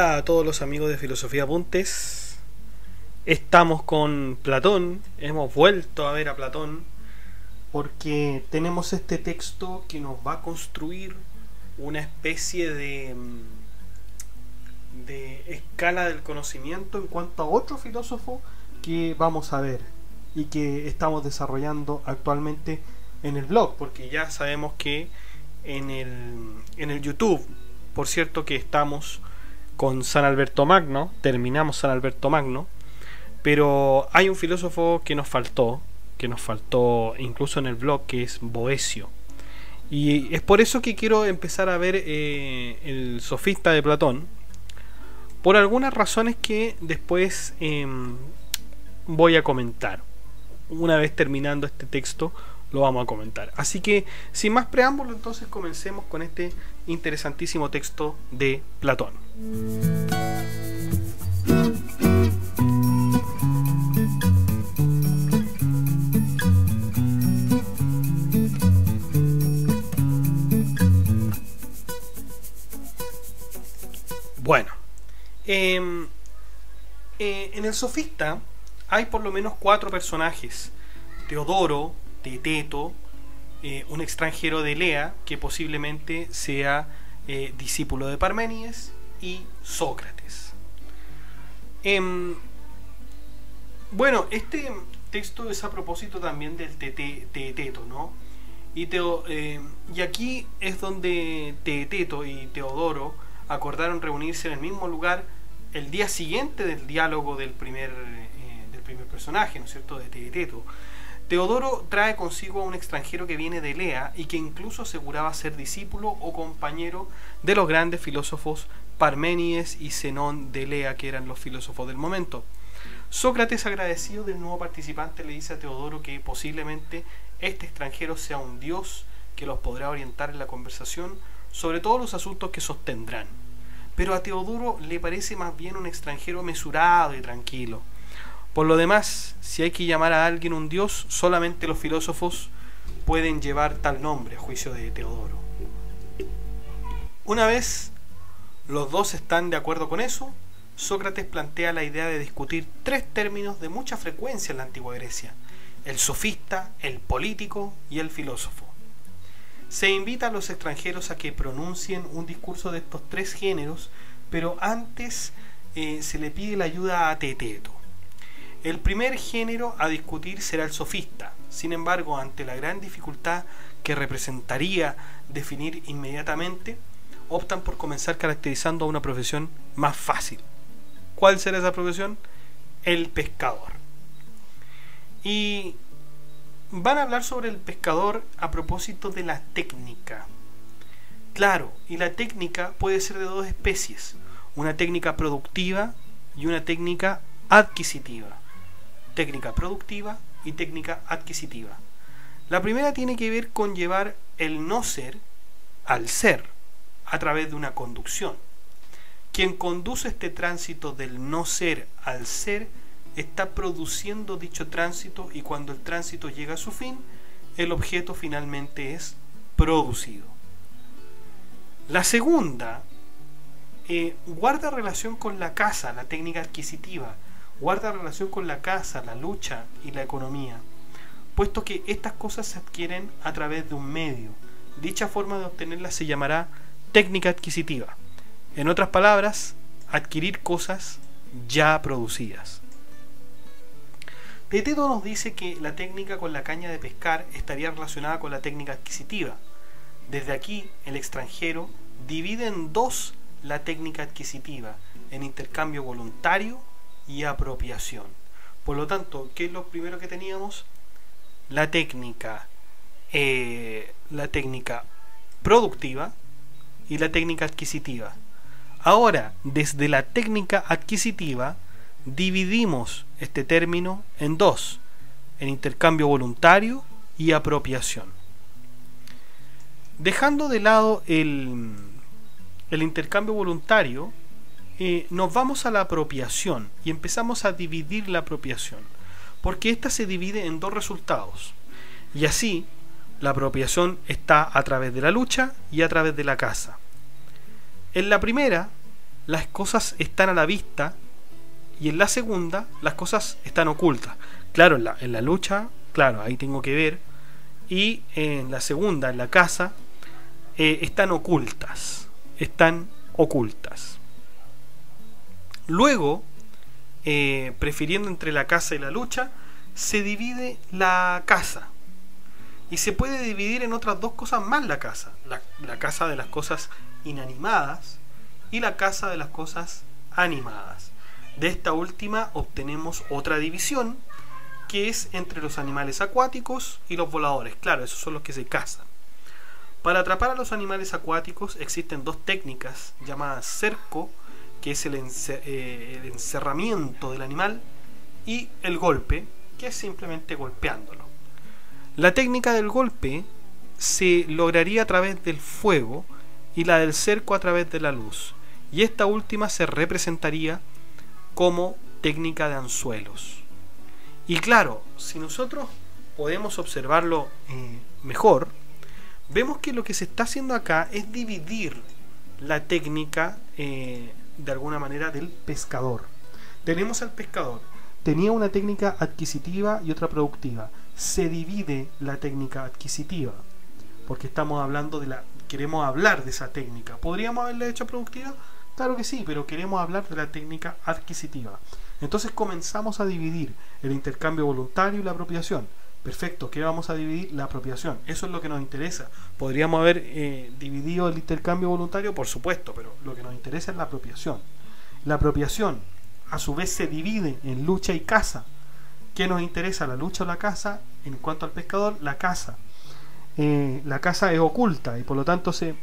Hola a todos los amigos de Filosofía Apuntes. Estamos con Platón, hemos vuelto a ver a Platón porque tenemos este texto que nos va a construir una especie de, mm, de escala del conocimiento en cuanto a otro filósofo que vamos a ver y que estamos desarrollando actualmente en el blog, porque ya sabemos que en el, en el YouTube, por cierto que estamos con San Alberto Magno, terminamos San Alberto Magno, pero hay un filósofo que nos faltó, que nos faltó incluso en el blog, que es Boesio. Y es por eso que quiero empezar a ver eh, el sofista de Platón, por algunas razones que después em, voy a comentar. Una vez terminando este texto, lo vamos a comentar. Así que, sin más preámbulo, entonces comencemos con este interesantísimo texto de Platón. Bueno, em, eh, en el sofista hay por lo menos cuatro personajes. Teodoro, Teteto, eh, un extranjero de Lea que posiblemente sea eh, discípulo de Parménides y Sócrates. Em, bueno, este texto es a propósito también del Teteto, ¿no? Y, em, y aquí es donde Teteto y Teodoro acordaron reunirse en el mismo lugar el día siguiente del diálogo del primer, eh, del primer personaje, ¿no es cierto?, de Teteto. Teodoro trae consigo a un extranjero que viene de Lea y que incluso aseguraba ser discípulo o compañero de los grandes filósofos Parménides y Zenón de Lea, que eran los filósofos del momento. Sócrates, agradecido del nuevo participante, le dice a Teodoro que posiblemente este extranjero sea un dios que los podrá orientar en la conversación sobre todos los asuntos que sostendrán. Pero a Teodoro le parece más bien un extranjero mesurado y tranquilo por lo demás, si hay que llamar a alguien un dios, solamente los filósofos pueden llevar tal nombre, a juicio de Teodoro. Una vez los dos están de acuerdo con eso, Sócrates plantea la idea de discutir tres términos de mucha frecuencia en la antigua Grecia, el sofista, el político y el filósofo. Se invita a los extranjeros a que pronuncien un discurso de estos tres géneros, pero antes eh, se le pide la ayuda a Teteto. El primer género a discutir será el sofista. Sin embargo, ante la gran dificultad que representaría definir inmediatamente, optan por comenzar caracterizando a una profesión más fácil. ¿Cuál será esa profesión? El pescador. Y van a hablar sobre el pescador a propósito de la técnica. Claro, y la técnica puede ser de dos especies, una técnica productiva y una técnica adquisitiva técnica productiva y técnica adquisitiva. La primera tiene que ver con llevar el no ser al ser a través de una conducción. Quien conduce este tránsito del no ser al ser está produciendo dicho tránsito y cuando el tránsito llega a su fin, el objeto finalmente es producido. La segunda eh, guarda relación con la casa, la técnica adquisitiva, guarda relación con la casa, la lucha y la economía, puesto que estas cosas se adquieren a través de un medio. Dicha forma de obtenerlas se llamará técnica adquisitiva. En otras palabras, adquirir cosas ya producidas. Teteto nos dice que la técnica con la caña de pescar estaría relacionada con la técnica adquisitiva. Desde aquí, el extranjero divide en dos la técnica adquisitiva, en intercambio voluntario y apropiación. Por lo tanto, ¿qué es lo primero que teníamos? La técnica, eh, la técnica productiva y la técnica adquisitiva. Ahora, desde la técnica adquisitiva, dividimos este término en dos, en intercambio voluntario y apropiación. Dejando de lado el, el intercambio voluntario, eh, nos vamos a la apropiación y empezamos a dividir la apropiación, porque ésta se divide en dos resultados. Y así, la apropiación está a través de la lucha y a través de la casa. En la primera, las cosas están a la vista y en la segunda las cosas están ocultas. Claro, en la, lucha, claro, ahí tengo que ver. Y en la segunda, en la casa, eh, están ocultas. Están ocultas. Luego, eh, prefiriendo entre la casa y la lucha, se divide la casa. Y se puede dividir en otras dos cosas más la casa. La, la casa de las cosas inanimadas y la casa de las cosas animadas. De esta última obtenemos otra división que es entre los animales acuáticos y los voladores. Claro, esos son los que se cazan. Para atrapar a los animales acuáticos existen dos técnicas llamadas cerco, que es el, eh, encerramiento del animal, y el golpe, que es simplemente golpeándolo. La técnica del golpe se lograría a través del fuego y la del cerco a través de la luz, y esta última se representaría como técnica de anzuelos. Y claro, si nosotros podemos observarlo eh, mejor, vemos que lo que se está haciendo acá es dividir la técnica eh, de alguna manera del pescador. Tenemos al pescador, tenía una técnica adquisitiva y otra productiva. Se divide la técnica adquisitiva, porque estamos hablando de la, queremos hablar de esa técnica. ¿Podríamos haberla hecho productiva? Claro que sí, pero queremos hablar de la técnica adquisitiva. Entonces comenzamos a dividir el intercambio voluntario y la apropiación. Perfecto, ¿qué vamos a dividir? La apropiación. Eso es lo que nos interesa. Podríamos haber eh, dividido el intercambio voluntario, por supuesto, pero lo que nos interesa es la apropiación. La apropiación, a su vez, se divide en lucha y caza. ¿Qué nos interesa? ¿La lucha o la caza? En cuanto al pescador, la caza. Eh, la caza es oculta y por lo tanto se,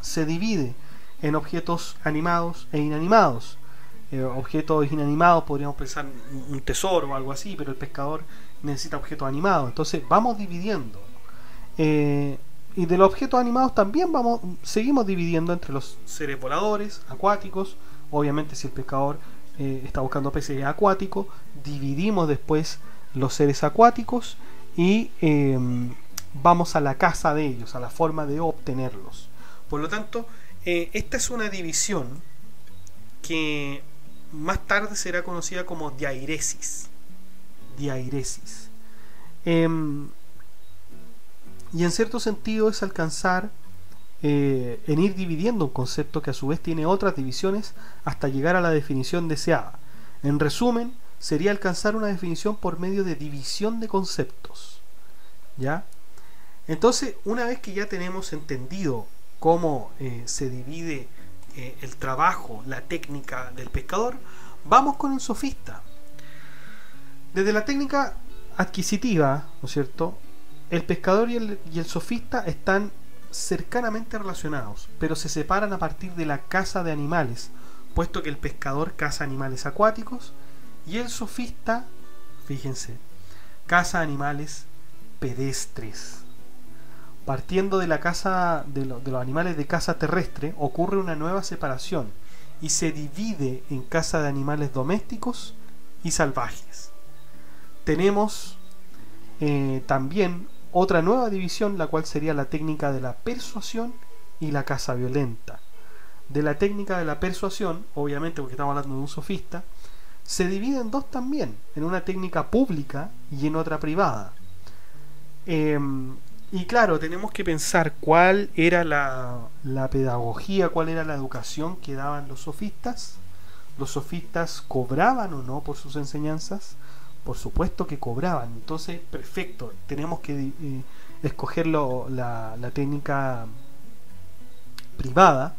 se divide en objetos animados e inanimados. Eh, objetos inanimados podríamos pensar un tesoro o algo así, pero el pescador necesita objetos animados. Entonces vamos dividiendo. Eh, y de los objetos animados también vamos, seguimos dividiendo entre los seres voladores, acuáticos. Obviamente si el pescador eh, está buscando peces acuáticos, dividimos después los seres acuáticos y em, vamos a la casa de ellos, a la forma de obtenerlos. Por lo tanto, eh, esta es una división que más tarde será conocida como diairesis. Diairesis. Em, y en cierto sentido es alcanzar eh, en ir dividiendo un concepto que a su vez tiene otras divisiones hasta llegar a la definición deseada. En resumen, sería alcanzar una definición por medio de división de conceptos. ¿Ya? Entonces, una vez que ya tenemos entendido cómo eh, se divide eh, el trabajo, la técnica del pescador, vamos con el sofista. Desde la técnica adquisitiva, ¿no es cierto? El pescador y el, sofista están cercanamente relacionados, pero se separan a partir de la caza de animales, puesto que el pescador caza animales acuáticos y el sofista, fíjense, caza animales pedestres. Partiendo de la casa de, los animales de caza terrestre, ocurre una nueva separación y se divide en caza de animales domésticos y salvajes. Tenemos eh, también otra nueva división, la cual sería la técnica de la persuasión y la caza violenta. De la técnica de la persuasión, obviamente porque estamos hablando de un sofista, se divide en dos también, en una técnica pública y en otra privada. Em, y claro, tenemos que pensar cuál era la, pedagogía, cuál era la educación que daban los sofistas. ¿Los sofistas cobraban o no por sus enseñanzas? Por supuesto que cobraban. Entonces, perfecto, tenemos que eh, escoger la, técnica privada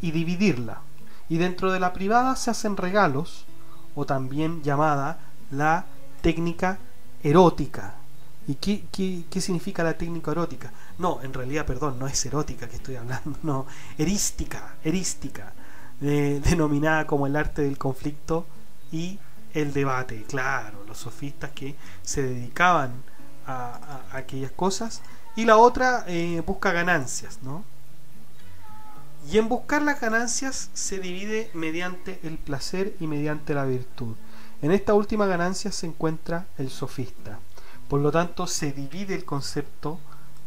y dividirla. Y dentro de la privada se hacen regalos, o también llamada la técnica erótica ¿Y qué, qué, significa la técnica erótica? No, en realidad, perdón, no es erótica que estoy hablando, no, erística, erística, denominada como el arte del conflicto y el debate. Claro, los sofistas que se dedicaban a, aquellas cosas. Y la otra eh, busca ganancias, ¿no? Y en buscar las ganancias se divide mediante el placer y mediante la virtud. En esta última ganancia se encuentra el sofista. Por lo tanto, se divide el concepto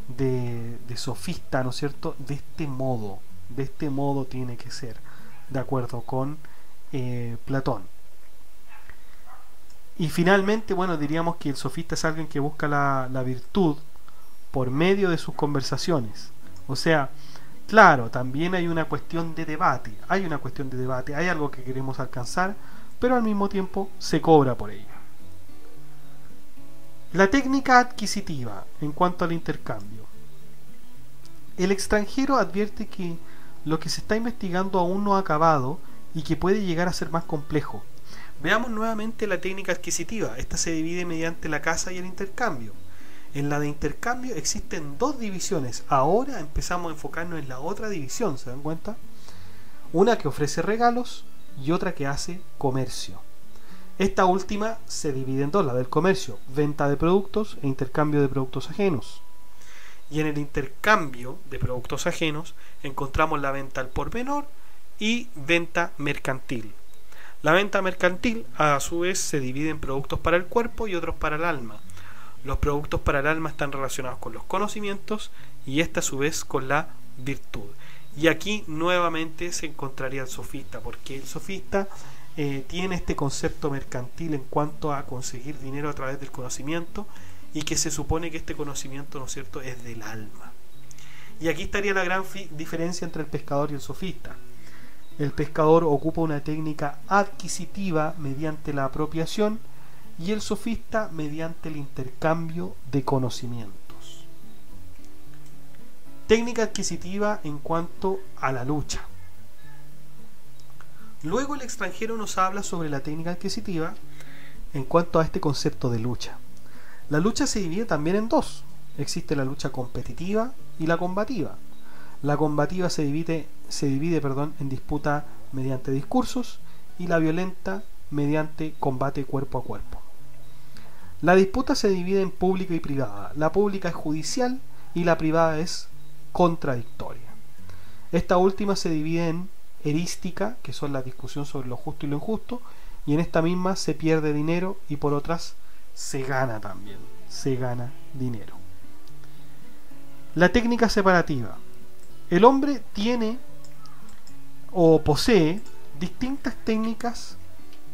de, sofista, ¿no es cierto?, de este modo. De este modo tiene que ser. de acuerdo con eh, Platón. Y finalmente, bueno, diríamos que el sofista es alguien que busca la, virtud por medio de sus conversaciones. O sea, claro, también hay una cuestión de debate, hay una cuestión de debate, hay algo que queremos alcanzar, pero al mismo tiempo se cobra por ello. La técnica adquisitiva en cuanto al intercambio. El extranjero advierte que lo que se está investigando aún no ha acabado y que puede llegar a ser más complejo. Veamos nuevamente la técnica adquisitiva. Esta se divide mediante la casa y el intercambio. En la de intercambio existen dos divisiones. Ahora empezamos a enfocarnos en la otra división, ¿se dan cuenta? Una que ofrece regalos y otra que hace comercio. Esta última se divide en dos, la del comercio, venta de productos e intercambio de productos ajenos. Y en el intercambio de productos ajenos encontramos la venta al por menor y venta mercantil. La venta mercantil a su vez se divide en productos para el cuerpo y otros para el alma. Los productos para el alma están relacionados con los conocimientos y esta a su vez con la virtud. Y aquí nuevamente se encontraría el sofista, porque el sofista eh, tiene este concepto mercantil en cuanto a conseguir dinero a través del conocimiento y que se supone que este conocimiento, ¿no es cierto?, es del alma. Y aquí estaría la gran diferencia entre el pescador y el sofista. El pescador ocupa una técnica adquisitiva mediante la apropiación y el sofista mediante el intercambio de conocimientos. Técnica adquisitiva en cuanto a la lucha. Luego el extranjero nos habla sobre la técnica adquisitiva en cuanto a este concepto de lucha. La lucha se divide también en dos. Existe la lucha competitiva y la combativa. La combativa se divide, se divide perdón, en disputa mediante discursos y la violenta mediante combate cuerpo a cuerpo. La disputa se divide en pública y privada. La pública es judicial y la privada es contradictoria. Esta última se divide en erística, que son la discusión sobre lo justo y lo injusto, y en esta misma se pierde dinero y por otras se gana también, se gana dinero. La técnica separativa. El hombre tiene o posee distintas técnicas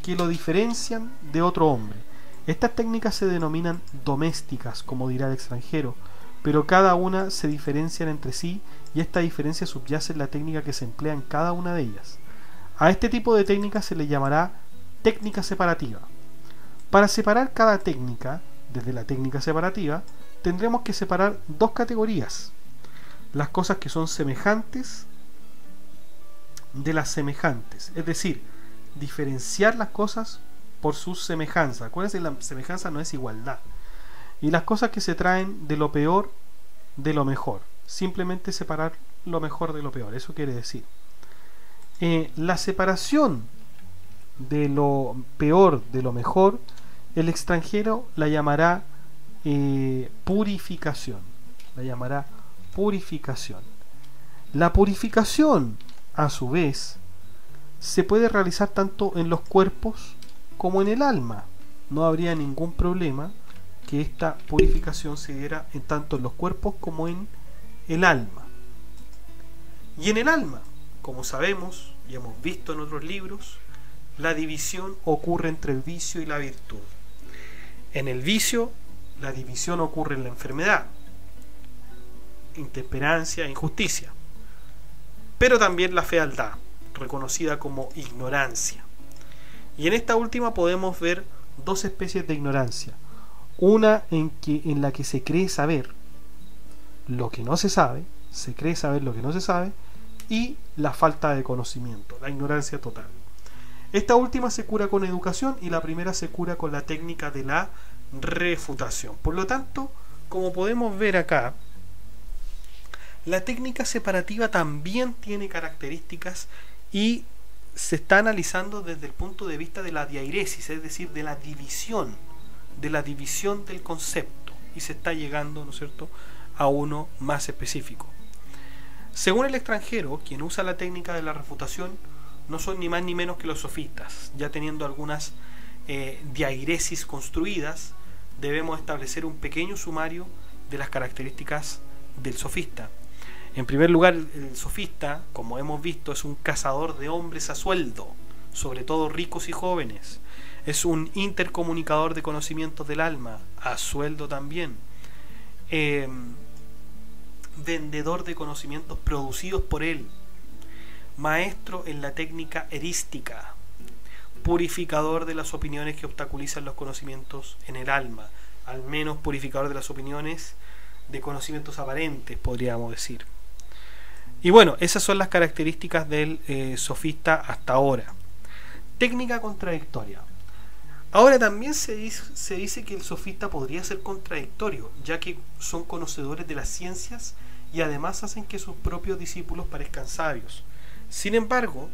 que lo diferencian de otro hombre. Estas técnicas se denominan domésticas, como dirá el extranjero, pero cada una se diferencian entre sí y esta diferencia subyace en la técnica que se emplea en cada una de ellas. A este tipo de técnica se le llamará técnica separativa. Para separar cada técnica, desde la técnica separativa, tendremos que separar dos categorías. Las cosas que son semejantes de las semejantes. Es decir, diferenciar las cosas por sus semejanzas. Acuérdense, la semejanza no es igualdad. Y las cosas que se traen de lo peor de lo mejor. Simplemente separar lo mejor de lo peor. Eso quiere decir. Eh, la separación de lo peor de lo mejor, el extranjero la llamará eh, purificación. La llamará purificación. La purificación, a su vez, se puede realizar tanto en los cuerpos como en el alma. No habría ningún problema que esta purificación se diera en tanto en los cuerpos como en el alma. Y en el alma, como sabemos y hemos visto en otros libros, la división ocurre entre el vicio y la virtud. En el vicio, la división ocurre en la enfermedad, intemperancia, injusticia, pero también la fealdad, reconocida como ignorancia. Y en esta última podemos ver dos especies de ignorancia. Una en, que, en la que se cree saber lo que no se sabe, se cree saber lo que no se sabe, y la falta de conocimiento, la ignorancia total. Esta última se cura con educación y la primera se cura con la técnica de la refutación. Por lo tanto, como podemos ver acá, la técnica separativa también tiene características y se está analizando desde el punto de vista de la diairesis, es decir, de la división, de la división del concepto, y se está llegando, ¿no es cierto?, a uno más específico. Según el extranjero, quien usa la técnica de la refutación no son ni más ni menos que los sofistas, ya teniendo algunas eh, diairesis construidas, debemos establecer un pequeño sumario de las características del sofista. En primer lugar, el sofista, como hemos visto, es un cazador de hombres a sueldo, sobre todo ricos y jóvenes. Es un intercomunicador de conocimientos del alma, a sueldo también. Eh, vendedor de conocimientos producidos por él. Maestro en la técnica erística. Purificador de las opiniones que obstaculizan los conocimientos en el alma. Al menos purificador de las opiniones de conocimientos aparentes, podríamos decir. Y bueno, esas son las características del eh, sofista hasta ahora. Técnica contradictoria. Ahora también se dice, se dice, que el sofista podría ser contradictorio, ya que son conocedores de las ciencias y además hacen que sus propios discípulos parezcan sabios. Sin embargo,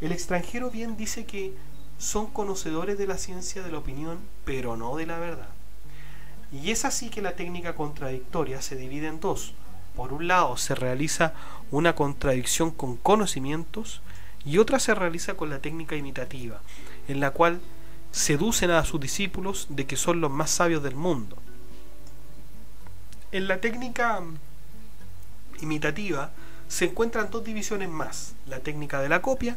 el extranjero bien dice que son conocedores de la ciencia de la opinión, pero no de la verdad. Y es así que la técnica contradictoria se divide en dos. Por un lado se realiza una contradicción con conocimientos y otra se realiza con la técnica imitativa, en la cual seducen a sus discípulos de que son los más sabios del mundo. En la técnica imitativa se encuentran dos divisiones más, la técnica de la copia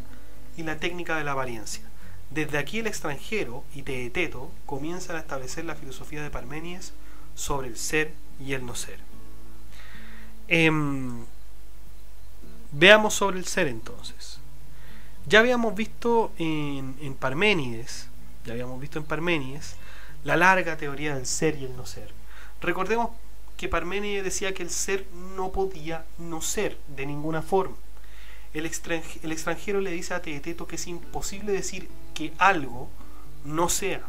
y la técnica de la apariencia. Desde aquí el extranjero y Teeteto comienzan a establecer la filosofía de Parménides sobre el ser y el no ser. Em, veamos sobre el ser entonces. Ya habíamos visto en, en Parménides, ya habíamos visto en Parménides, la larga teoría del ser y el no ser. Recordemos que Parménides decía que el ser no podía no ser de ninguna forma. El, el extranjero le dice a Teeteto que es imposible decir que algo no sea,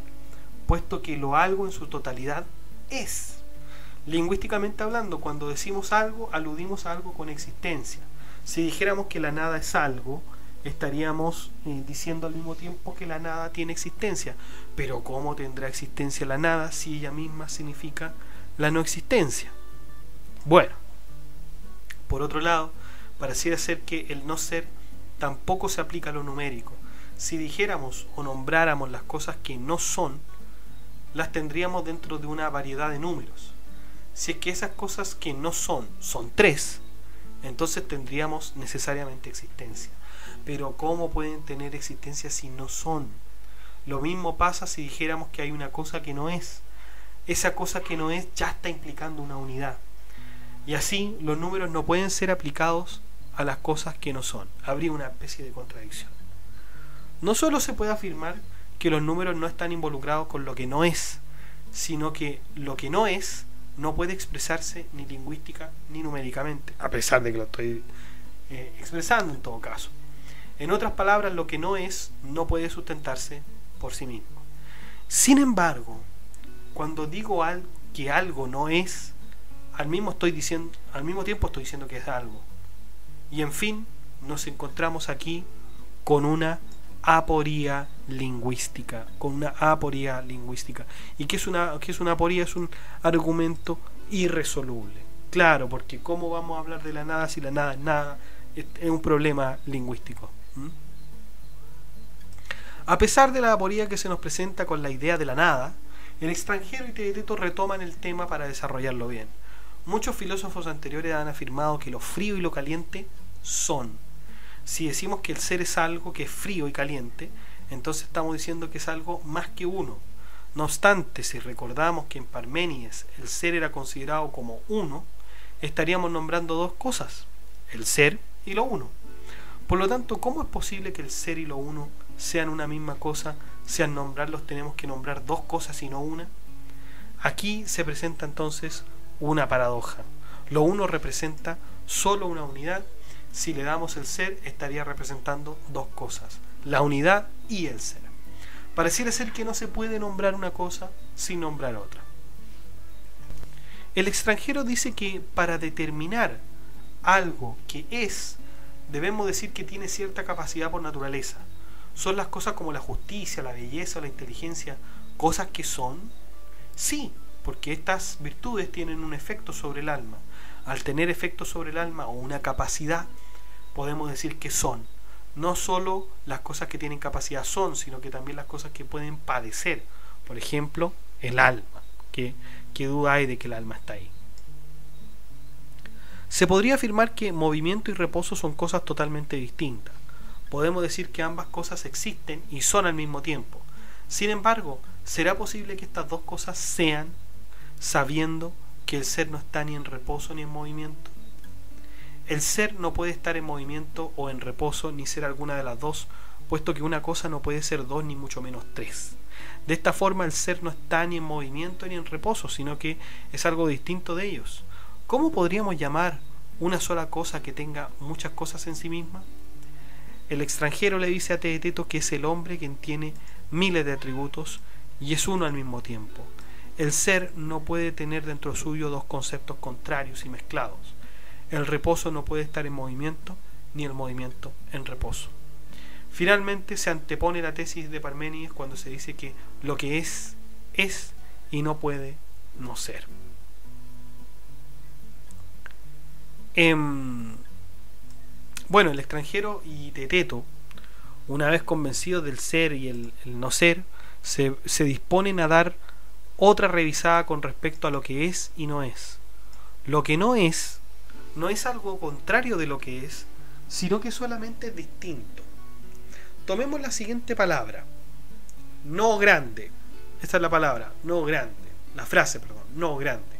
puesto que lo algo en su totalidad es. Lingüísticamente hablando, cuando decimos algo, aludimos a algo con existencia. Si dijéramos que la nada es algo, estaríamos eh, diciendo al mismo tiempo que la nada tiene existencia. Pero ¿cómo tendrá existencia la nada si ella misma significa la no existencia? Bueno, por otro lado, pareciera ser que el no ser tampoco se aplica a lo numérico. Si dijéramos o nombráramos las cosas que no son, las tendríamos dentro de una variedad de números. Si es que esas cosas que no son son tres, entonces tendríamos necesariamente existencia. Pero ¿cómo pueden tener existencia si no son? Lo mismo pasa si dijéramos que hay una cosa que no es. Esa cosa que no es ya está implicando una unidad. Y así los números no pueden ser aplicados a las cosas que no son. Habría una especie de contradicción. No solo se puede afirmar que los números no están involucrados con lo que no es, sino que lo que no es no puede expresarse ni lingüística ni numéricamente, a pesar de que lo estoy eh, expresando en todo caso. En otras palabras, lo que no es no puede sustentarse por sí mismo. Sin embargo, cuando digo que algo no es, al mismo, estoy diciendo, al mismo tiempo estoy diciendo que es algo. Y en fin, nos encontramos aquí con una aporía lingüística, con una aporía lingüística. ¿Y qué es una, qué es una aporía? Es un argumento irresoluble. Claro, porque ¿cómo vamos a hablar de la nada si la nada es nada? Es un problema lingüístico. A pesar de la aporía que se nos presenta con la idea de la nada, el extranjero y Teeteto retoman el tema para desarrollarlo bien. Muchos filósofos anteriores han afirmado que lo frío y lo caliente son si decimos que el ser es algo que es frío y caliente, entonces estamos diciendo que es algo más que uno. No obstante, si recordamos que en Parménides el ser era considerado como uno, estaríamos nombrando dos cosas, el ser y lo uno. Por lo tanto, ¿cómo es posible que el ser y lo uno sean una misma cosa, sean nombrarlos tenemos que nombrar dos cosas y no una? Aquí se presenta entonces una paradoja. Lo uno representa solo una unidad si le damos el ser, estaría representando dos cosas, la unidad y el ser. Pareciera ser que no se puede nombrar una cosa sin nombrar otra. El extranjero dice que para determinar algo que es, debemos decir que tiene cierta capacidad por naturaleza. ¿Son las cosas como la justicia, la belleza o la inteligencia cosas que son? Sí, porque estas virtudes tienen un efecto sobre el alma. Al tener efecto sobre el alma o una capacidad, podemos decir que son. No solo las cosas que tienen capacidad son, sino que también las cosas que pueden padecer. Por ejemplo, el alma. ¿Qué, qué duda hay de que el alma está ahí? Se podría afirmar que movimiento y reposo son cosas totalmente distintas. Podemos decir que ambas cosas existen y son al mismo tiempo. Sin embargo, ¿será posible que estas dos cosas sean sabiendo que el ser no está ni en reposo ni en movimiento? El ser no puede estar en movimiento o en reposo ni ser alguna de las dos, puesto que una cosa no puede ser dos ni mucho menos tres. De esta forma el ser no está ni en movimiento ni en reposo, sino que es algo distinto de ellos. ¿Cómo podríamos llamar una sola cosa que tenga muchas cosas en sí misma? El extranjero le dice a Teeteto que es el hombre quien tiene miles de atributos y es uno al mismo tiempo. El ser no puede tener dentro suyo dos conceptos contrarios y mezclados. El reposo no puede estar en movimiento ni el movimiento en reposo. Finalmente se antepone la tesis de Parménides cuando se dice que lo que es, es y no puede no ser. Em, bueno, el extranjero y Teteto, una vez convencidos del ser y el, no ser, se, se disponen a dar otra revisada con respecto a lo que es y no es. Lo que no es no es algo contrario de lo que es, sino que solamente es distinto. Tomemos la siguiente palabra. No grande. Esta es la palabra, no grande. La frase, perdón, no grande.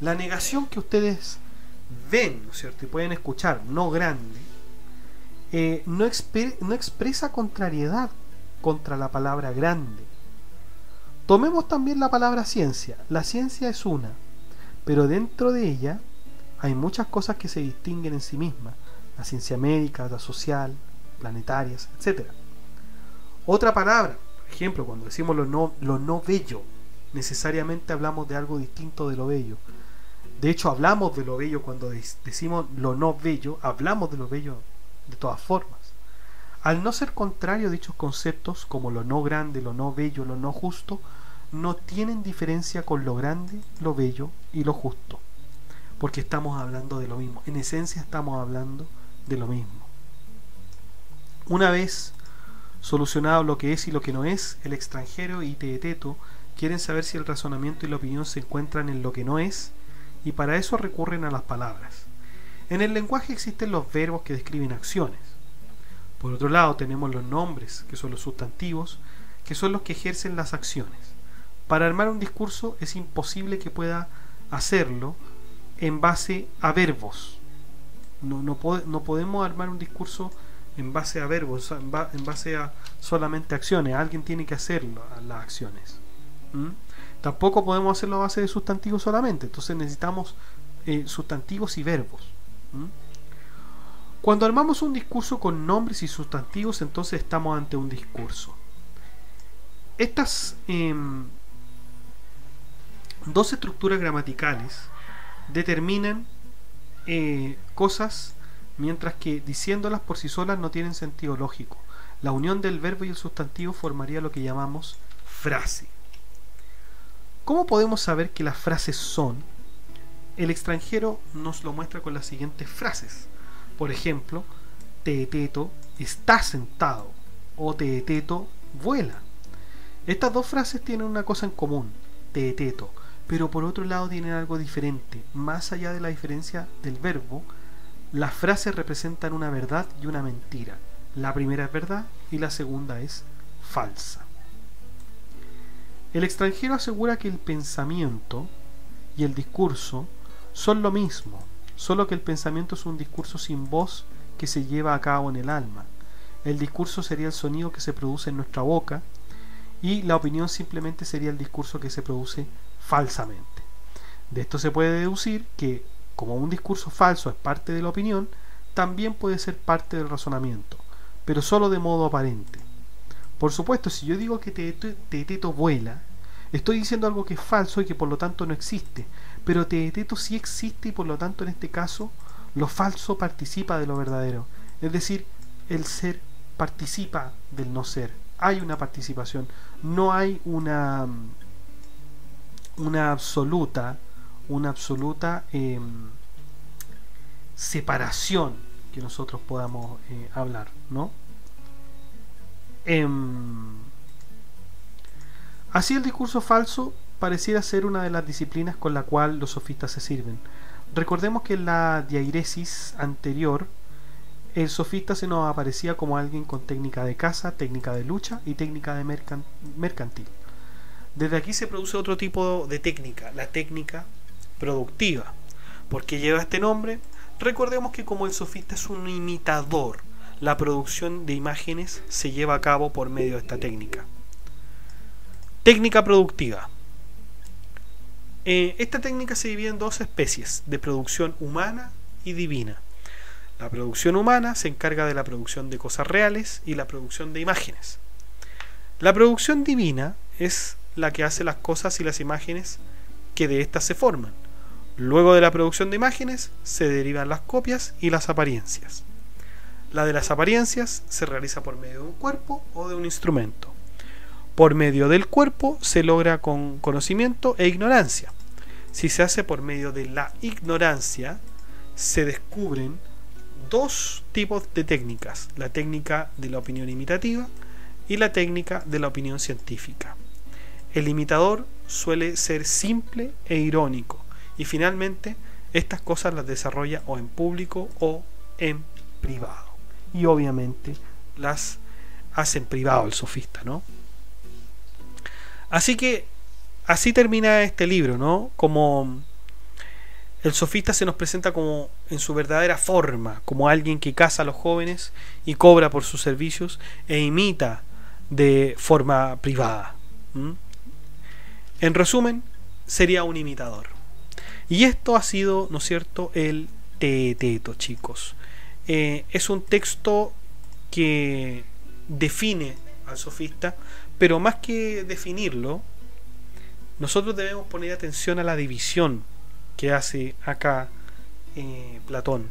La negación que ustedes ven, ¿no es cierto? Y pueden escuchar, no grande, eh, no, no expresa contrariedad contra la palabra grande. Tomemos también la palabra ciencia. La ciencia es una, pero dentro de ella hay muchas cosas que se distinguen en sí mismas. La ciencia médica, la social, planetarias, etc. Otra palabra, por ejemplo, cuando decimos lo no, lo no bello, necesariamente hablamos de algo distinto de lo bello. De hecho, hablamos de lo bello cuando decimos lo no bello, hablamos de lo bello de todas formas. Al no ser contrario dichos conceptos, como lo no grande, lo no bello, lo no justo, no tienen diferencia con lo grande, lo bello y lo justo. Porque estamos hablando de lo mismo. En esencia estamos hablando de lo mismo. Una vez solucionado lo que es y lo que no es, el extranjero y Teeteto quieren saber si el razonamiento y la opinión se encuentran en lo que no es y para eso recurren a las palabras. En el lenguaje existen los verbos que describen acciones. Por otro lado tenemos los nombres, que son los sustantivos, que son los que ejercen las acciones. Para armar un discurso es imposible que pueda hacerlo en base a verbos. No, no, podemos armar un discurso en base a verbos, en, base a solamente acciones. Alguien tiene que hacerlo, las acciones. Tampoco podemos hacerlo a base de sustantivos solamente, entonces necesitamos eh, sustantivos y verbos. Cuando armamos un discurso con nombres y sustantivos, entonces estamos ante un discurso. Estas em, dos estructuras gramaticales determinan eh, cosas mientras que diciéndolas por sí solas no tienen sentido lógico. La unión del verbo y el sustantivo formaría lo que llamamos frase. ¿Cómo podemos saber que las frases son? El extranjero nos lo muestra con las siguientes frases. Por ejemplo, Teeteto está sentado o Teeteto vuela. Estas dos frases tienen una cosa en común, Teeteto, pero por otro lado tienen algo diferente. Más allá de la diferencia del verbo, las frases representan una verdad y una mentira. La primera es verdad y la segunda es falsa. El extranjero asegura que el pensamiento y el discurso son lo mismo, solo que el pensamiento es un discurso sin voz que se lleva a cabo en el alma. El discurso sería el sonido que se produce en nuestra boca y la opinión simplemente sería el discurso que se produce falsamente. De esto se puede deducir que, como un discurso falso es parte de la opinión, también puede ser parte del razonamiento, pero solo de modo aparente. Por supuesto, si yo digo que Teeteto vuela, estoy diciendo algo que es falso y que por lo tanto no existe. Pero Teeteto sí existe y por lo tanto en este caso lo falso participa de lo verdadero. Es decir, el ser participa del no ser. Hay una participación. No hay una, una absoluta, una absoluta em, separación que nosotros podamos eh, hablar, ¿no? Em, así el discurso falso pareciera ser una de las disciplinas con la cual los sofistas se sirven. recordemos que en la diairesis anterior, el sofista se nos aparecía como alguien con técnica de caza, técnica de lucha y técnica de mercantil. Desde aquí se produce otro tipo de técnica, la técnica productiva. ¿Por qué lleva este nombre? Recordemos que como el sofista es un imitador, la producción de imágenes se lleva a cabo por medio de esta técnica. Técnica productiva. Eh, esta técnica se divide en dos especies, de producción humana y divina. La producción humana se encarga de la producción de cosas reales y la producción de imágenes. La producción divina es la que hace las cosas y las imágenes que de éstas se forman. Luego de la producción de imágenes se derivan las copias y las apariencias. La de las apariencias se realiza por medio de un cuerpo o de un instrumento. Por medio del cuerpo se logra con conocimiento e ignorancia. Si se hace por medio de la ignorancia, se descubren dos tipos de técnicas, la técnica de la opinión imitativa y la técnica de la opinión científica. El imitador suele ser simple e irónico y finalmente estas cosas las desarrolla o en público o en privado. Y obviamente las hace en privado el sofista, ¿no? Así que así termina este libro, ¿no? Como el sofista se nos presenta como en su verdadera forma, como alguien que caza a los jóvenes y cobra por sus servicios e imita de forma privada. En resumen, sería un imitador. Y esto ha sido, ¿no es cierto?, el Teeteto, chicos. Eh, es un texto que define al sofista, pero más que definirlo, nosotros debemos poner atención a la división que hace acá eh, Platón.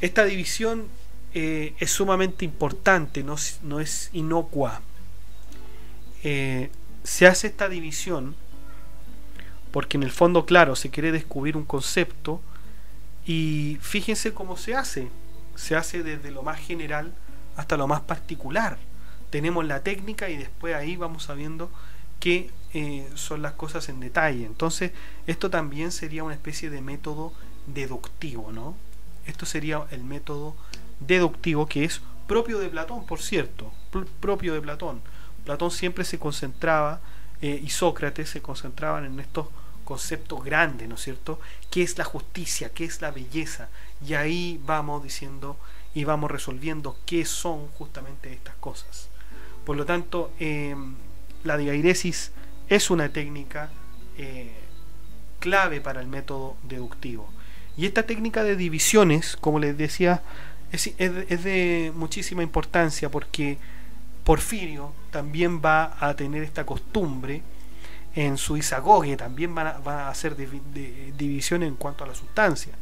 Esta división eh, es sumamente importante, no, no es inocua se hace esta división porque en el fondo, claro, se quiere descubrir un concepto y fíjense cómo se hace. Se hace desde lo más general hasta lo más particular. Tenemos la técnica y después ahí vamos sabiendo qué eh, son las cosas en detalle. Entonces, esto también sería una especie de método deductivo, ¿no? Esto sería el método deductivo que es propio de Platón, por cierto, propio de Platón. Platón siempre se concentraba, eh, y Sócrates se concentraban en estos conceptos grandes, ¿no es cierto? ¿Qué es la justicia? ¿Qué es la belleza? Y ahí vamos diciendo y vamos resolviendo qué son justamente estas cosas. Por lo tanto, em, la diairesis es una técnica eh, clave para el método deductivo. Y esta técnica de divisiones, como les decía, es de muchísima importancia porque Porfirio también va a tener esta costumbre en su isagoge, también va a, hacer división en cuanto a la sustancia.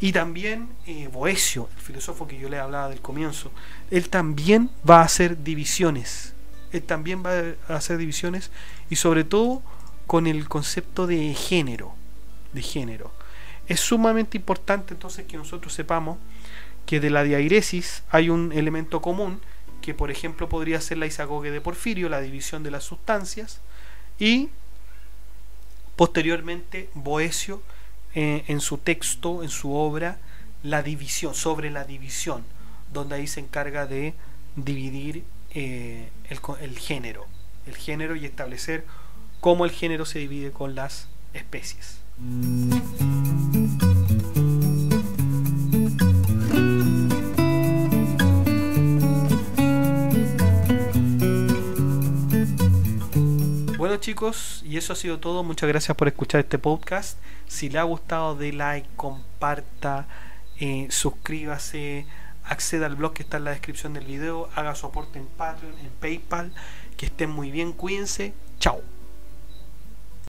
Y también eh, Boesio, el filósofo que yo le hablaba del comienzo, él también va a hacer divisiones. Él también va a hacer divisiones y sobre todo con el concepto de género. De género. Es sumamente importante entonces que nosotros sepamos que de la diairesis hay un elemento común que por ejemplo podría ser la isagoge de Porfirio, la división de las sustancias, y posteriormente Boesio eh, en su texto, en su obra, la división, sobre la división, donde ahí se encarga de dividir eh, el, el género, el género y establecer cómo el género se divide con las especies. Chicos, y eso ha sido todo. Muchas gracias por escuchar este podcast. Si le ha gustado, de like, comparta, eh, suscríbase, acceda al blog que está en la descripción del video, haga soporte en Patreon, en PayPal. Que estén muy bien, cuídense. Chao.